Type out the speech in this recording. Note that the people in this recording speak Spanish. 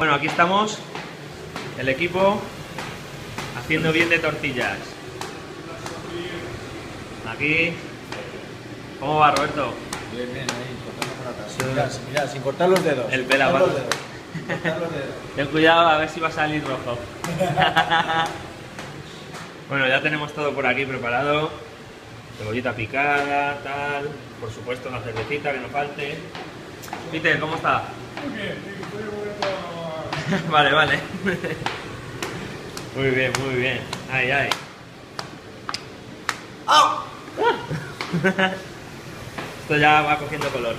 Bueno, aquí estamos, el equipo, haciendo bien de tortillas. Aquí, ¿cómo va Roberto? Bien, bien, ahí, cortando patatas. Sin, mira, sin, mira, sin cortar los dedos. El pela, cortar los dedos. Sin cortar los dedos. Ten cuidado a ver si va a salir rojo. bueno, ya tenemos todo por aquí preparado. Cebollita picada, tal. Por supuesto, la cervecita que no falte. Peter, ¿cómo está? vale, vale. muy bien, muy bien. Ay, ay. Esto ya va cogiendo color.